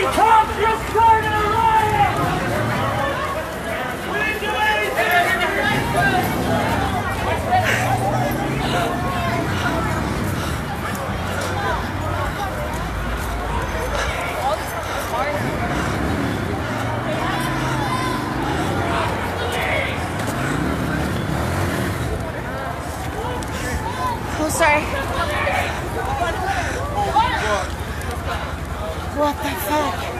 Become What the fuck?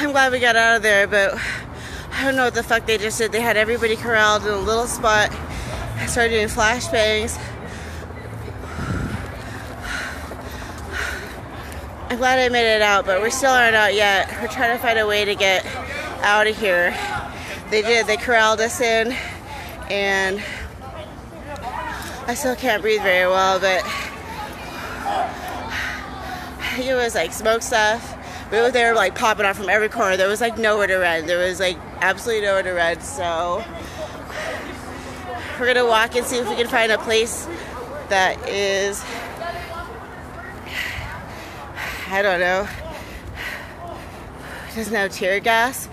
I'm glad we got out of there, but I don't know what the fuck they just did. They had everybody corralled in a little spot, I started doing flashbangs. I'm glad I made it out, but we still aren't out yet. We're trying to find a way to get out of here. They did, they corralled us in, and I still can't breathe very well, but it was like smoke stuff. We were there like popping off from every corner. There was like nowhere to run. There was like absolutely nowhere to run. So we're gonna walk and see if we can find a place that is I don't know. Doesn't have tear gas.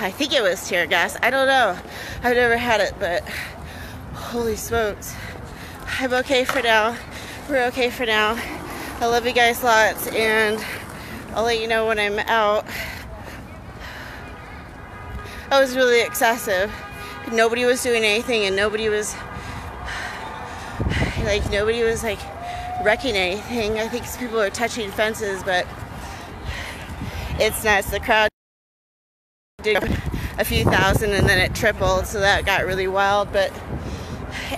I think it was tear gas. I don't know. I've never had it, but holy smokes. I'm okay for now. We're okay for now. I love you guys lots, and I'll let you know when I'm out. That was really excessive. Nobody was doing anything, and nobody was like nobody was like wrecking anything. I think people are touching fences, but it's nuts. The crowd did a few thousand and then it tripled, so that got really wild. But,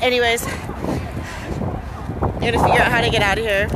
anyways, I'm gonna figure out how to get out of here.